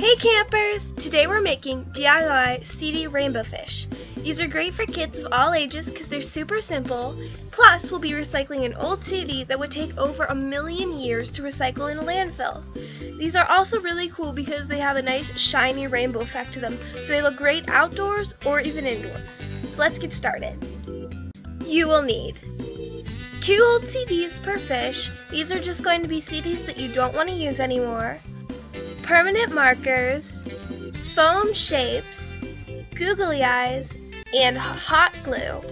Hey campers! Today we're making DIY CD rainbow fish. These are great for kids of all ages because they're super simple. Plus, we'll be recycling an old CD that would take over a million years to recycle in a landfill. These are also really cool because they have a nice shiny rainbow effect to them, so they look great outdoors or even indoors. So let's get started. You will need two old CDs per fish. These are just going to be CDs that you don't want to use anymore permanent markers, foam shapes, googly eyes, and hot glue.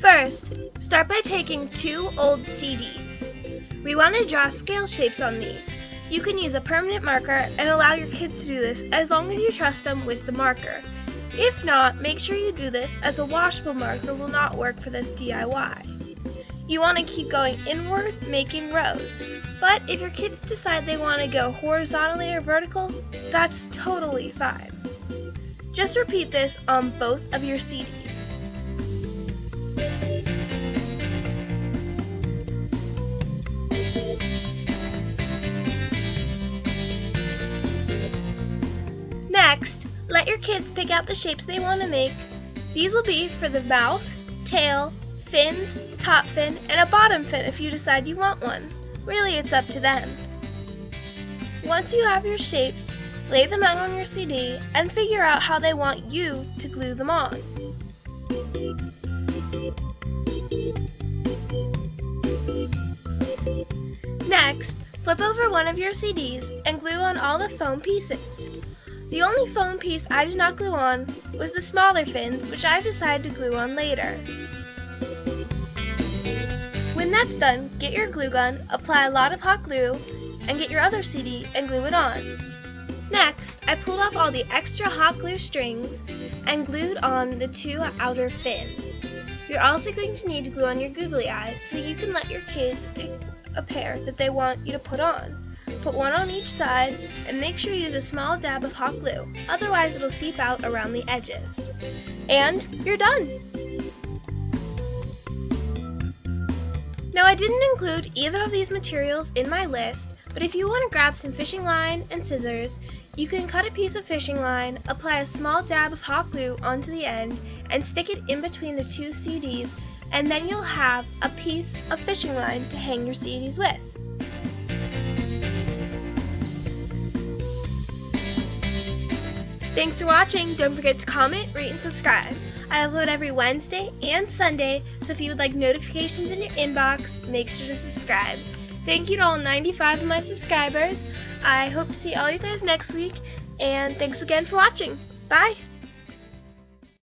First, start by taking two old CDs. We want to draw scale shapes on these. You can use a permanent marker and allow your kids to do this as long as you trust them with the marker. If not, make sure you do this as a washable marker will not work for this DIY. You want to keep going inward, making rows. But if your kids decide they want to go horizontally or vertical, that's totally fine. Just repeat this on both of your CDs. Next, let your kids pick out the shapes they want to make. These will be for the mouth, tail, fins, top fin, and a bottom fin if you decide you want one. Really, it's up to them. Once you have your shapes, lay them out on your CD and figure out how they want you to glue them on. Next, flip over one of your CDs and glue on all the foam pieces. The only foam piece I did not glue on was the smaller fins, which I decided to glue on later. When that's done, get your glue gun, apply a lot of hot glue, and get your other CD and glue it on. Next, I pulled off all the extra hot glue strings and glued on the two outer fins. You're also going to need to glue on your googly eyes so you can let your kids pick a pair that they want you to put on. Put one on each side and make sure you use a small dab of hot glue, otherwise it'll seep out around the edges. And you're done! Now I didn't include either of these materials in my list, but if you want to grab some fishing line and scissors, you can cut a piece of fishing line, apply a small dab of hot glue onto the end, and stick it in between the two CDs, and then you'll have a piece of fishing line to hang your CDs with. Thanks for watching. Don't forget to comment, rate, and subscribe. I upload every Wednesday and Sunday, so if you would like notifications in your inbox, make sure to subscribe. Thank you to all 95 of my subscribers. I hope to see all you guys next week, and thanks again for watching. Bye!